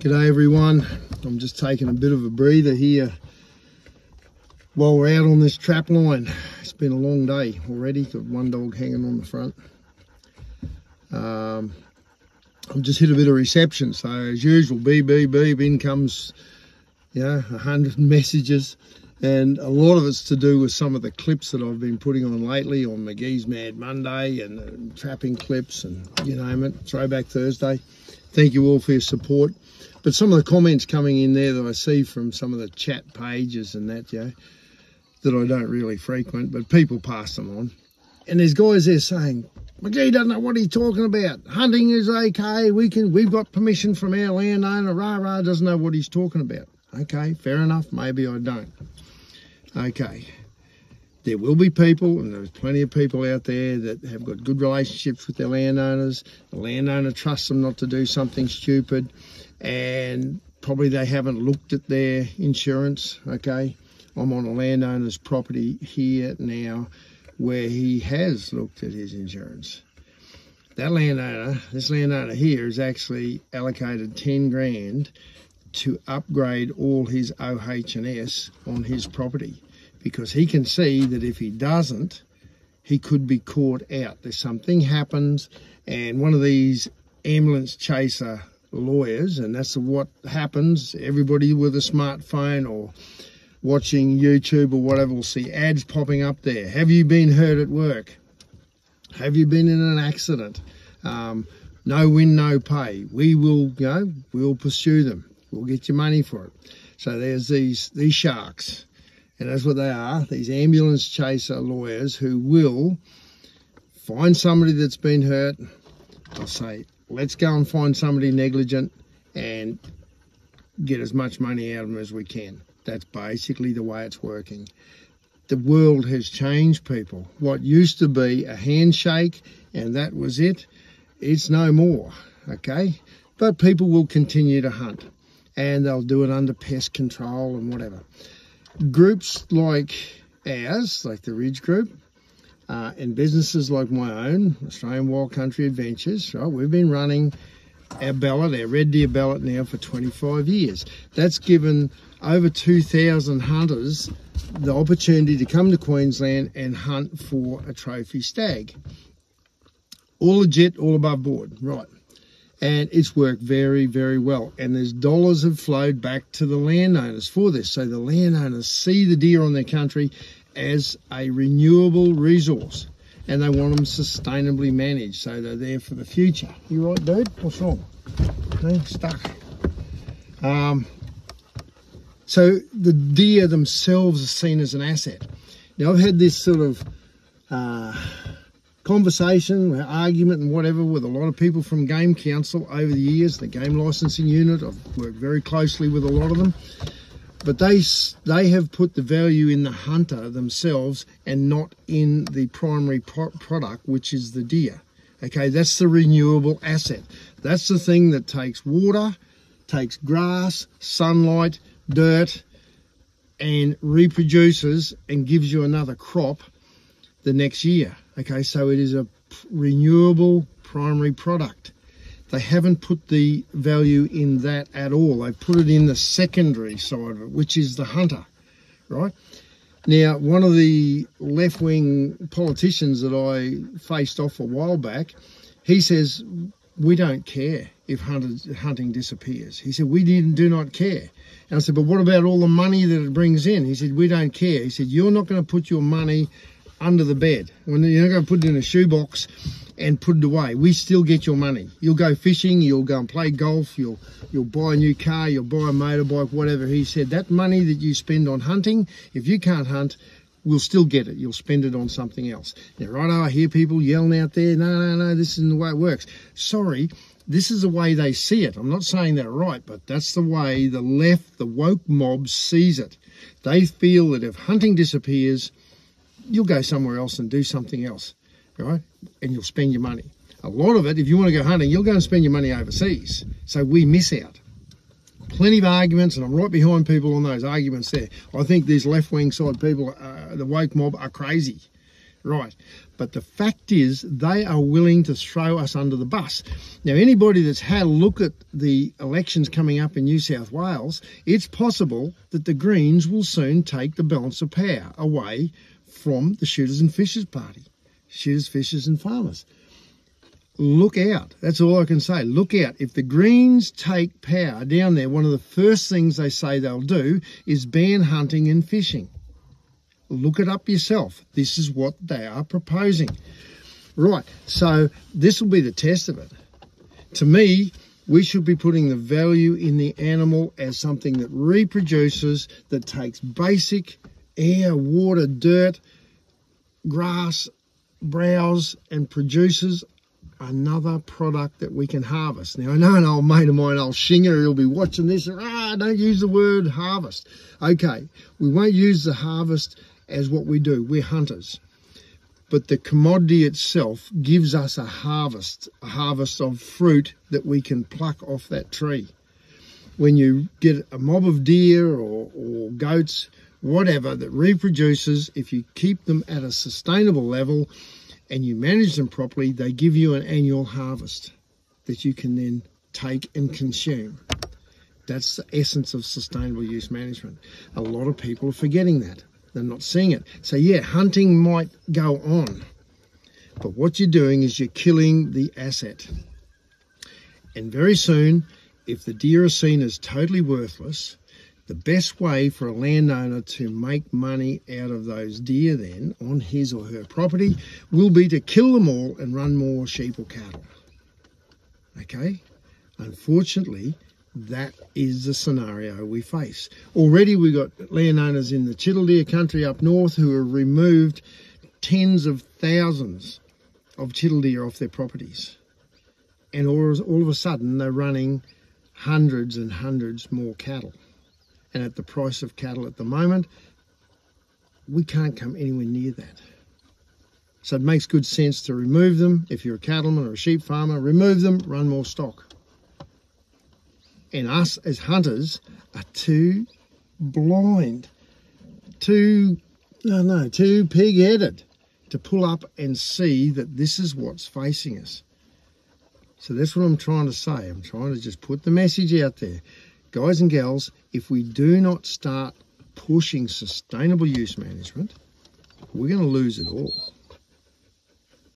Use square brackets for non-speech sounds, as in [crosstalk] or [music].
G'day everyone. I'm just taking a bit of a breather here while we're out on this trap line. It's been a long day already. Got one dog hanging on the front. Um, I've just hit a bit of reception. So as usual, beep, beep, in comes, know, a hundred [laughs] messages. And a lot of it's to do with some of the clips that I've been putting on lately on McGhie's Mad Monday and trapping clips and you name it, Throwback Thursday. Thank you all for your support. But some of the comments coming in there that I see from some of the chat pages and that, yeah, that I don't really frequent, but people pass them on. And there's guys there saying, McGhie doesn't know what he's talking about. Hunting is okay. We can, we've got permission from our landowner. Rah rah doesn't know what he's talking about. Okay, fair enough. Maybe I don't. Okay. There will be people, and there's plenty of people out there that have got good relationships with their landowners. The landowner trusts them not to do something stupid and probably they haven't looked at their insurance. Okay, I'm on a landowner's property here now where he has looked at his insurance. That landowner, this landowner here, is actually allocated 10 grand to upgrade all his OH&S on his property because he can see that if he doesn't, he could be caught out. There's something happens and one of these ambulance chaser lawyers, and that's what happens. Everybody with a smartphone or watching YouTube or whatever will see ads popping up there. Have you been hurt at work? Have you been in an accident? Um, no win, no pay. We will, you know, we'll pursue them. We'll get your money for it. So there's these these sharks, and that's what they are. These ambulance chaser lawyers who will find somebody that's been hurt. I'll say, let's go and find somebody negligent and get as much money out of them as we can. That's basically the way it's working. The world has changed, people. What used to be a handshake and that was it, it's no more, okay? But people will continue to hunt and they'll do it under pest control and whatever. Groups like ours, like the Ridge Group, uh, and businesses like my own, Australian Wild Country Adventures, right? We've been running our ballot, our red deer ballot now for 25 years. That's given over 2,000 hunters the opportunity to come to Queensland and hunt for a trophy stag. All legit, all above board, right. And it's worked very, very well. And there's dollars have flowed back to the landowners for this. So the landowners see the deer on their country as a renewable resource and they want them sustainably managed so they're there for the future. You right, dude? What's wrong? Stuck. Um, so the deer themselves are seen as an asset. Now I've had this sort of uh, conversation, argument and whatever with a lot of people from Game Council over the years, the game licensing unit. I've worked very closely with a lot of them but they they have put the value in the hunter themselves and not in the primary pro product which is the deer. Okay that's the renewable asset. That's the thing that takes water takes grass sunlight dirt and reproduces and gives you another crop the next year. Okay so it is a renewable primary product they haven't put the value in that at all. They put it in the secondary side of it, which is the hunter, right? Now, one of the left-wing politicians that I faced off a while back, he says, we don't care if hunting disappears. He said, we do not care. And I said, but what about all the money that it brings in? He said, we don't care. He said, you're not going to put your money under the bed. When you're not going to put it in a shoebox and put it away. We still get your money. You'll go fishing, you'll go and play golf, you'll you'll buy a new car, you'll buy a motorbike, whatever. He said that money that you spend on hunting, if you can't hunt, we'll still get it. You'll spend it on something else. Now, right, I hear people yelling out there, no, no, no, this isn't the way it works. Sorry, this is the way they see it. I'm not saying they're right, but that's the way the left, the woke mob sees it. They feel that if hunting disappears, you'll go somewhere else and do something else right? And you'll spend your money. A lot of it, if you want to go hunting, you'll go and spend your money overseas. So we miss out. Plenty of arguments, and I'm right behind people on those arguments there. I think these left-wing side people, uh, the woke mob, are crazy. Right. But the fact is, they are willing to throw us under the bus. Now, anybody that's had a look at the elections coming up in New South Wales, it's possible that the Greens will soon take the balance of power away from the Shooters and Fishers Party. Shooters, Fishers, and Farmers. Look out. That's all I can say. Look out. If the Greens take power down there, one of the first things they say they'll do is ban hunting and fishing. Look it up yourself. This is what they are proposing. Right, so this will be the test of it. To me, we should be putting the value in the animal as something that reproduces, that takes basic air, water, dirt, grass, browse, and produces another product that we can harvest. Now, I know an old mate of mine, old Shinger, he'll be watching this, ah, don't use the word harvest. Okay, we won't use the harvest as what we do. We're hunters. But the commodity itself gives us a harvest, a harvest of fruit that we can pluck off that tree. When you get a mob of deer or, or goats, whatever, that reproduces, if you keep them at a sustainable level and you manage them properly, they give you an annual harvest that you can then take and consume. That's the essence of sustainable use management. A lot of people are forgetting that. They're not seeing it. So yeah, hunting might go on, but what you're doing is you're killing the asset. And very soon, if the deer are seen as totally worthless, the best way for a landowner to make money out of those deer then on his or her property will be to kill them all and run more sheep or cattle. Okay? Unfortunately, that is the scenario we face. Already we've got landowners in the Chital country up north who have removed tens of thousands of Chital off their properties. And all, all of a sudden they're running hundreds and hundreds more cattle. And at the price of cattle at the moment, we can't come anywhere near that. So it makes good sense to remove them. If you're a cattleman or a sheep farmer, remove them, run more stock and us as hunters are too blind, too, no, no, too pig-headed to pull up and see that this is what's facing us. So that's what I'm trying to say. I'm trying to just put the message out there. Guys and gals, if we do not start pushing sustainable use management, we're going to lose it all.